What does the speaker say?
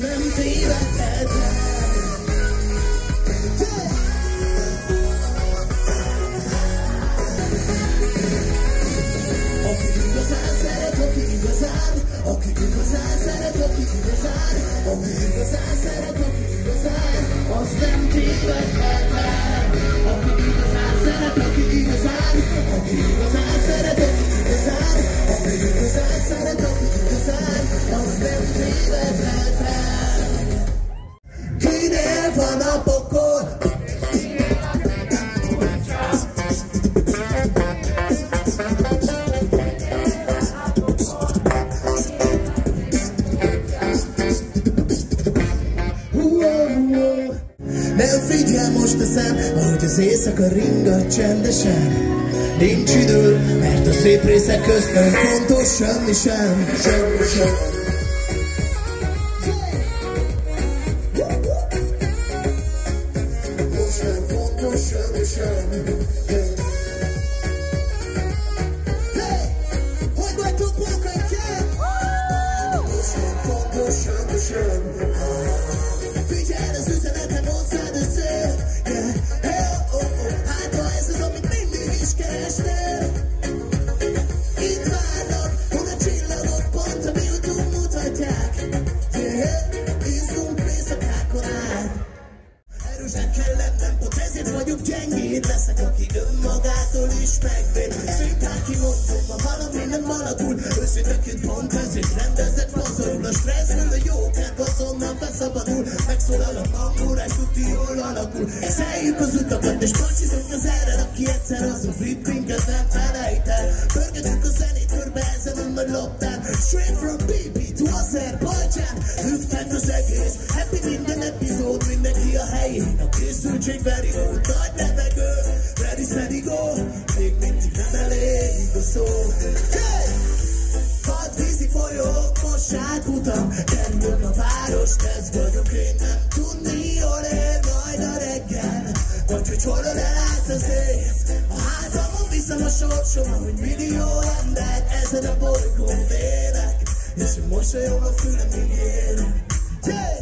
nem tévedhet el. Aki igazán szeret, aki igazán, aki igazán szeret, aki aki igazán szeret, aki igazán, az nem tévedhet Nem figyel most a szem, ahogy az éjszaka ringat csendesen. Nincs idő, mert a szép részek közt nem fontos semmi sem, semmi sem. Most nem fontos semmi sem. Ezért vagyok gyengéd Leszek, aki önmagától is megvéd. Szintán kimondom, ha valami nem alakul. Őszinteként pont ezért rendezett pazarul A stresszből a jókát azonnal beszabadul. Megszólal a hangórás, tuti jól alakul. Szeljük az utakat és pacsizunk az erre Aki egyszer az a flippinket nem felejt el. Pörgetjük a zenét körbe ezen a nagy loptán Straight from BB to Lüktet az egész, happy minden epizód Mindenki a helyén, a készültség very good Nagy levegő, ready, steady, go Még mindig nem elég a szó. Hey! Hat vízi folyók, mossák utam Kerülök a várost, ez vagyok én. Nem tudni, hol ér majd a reggel. Vagy hogy hol elállt az ég. A hátamon viszem a sorsom Ahogy millió ember. Ezen a bolygón vélek És a mosolyom a fülemig ér yeah!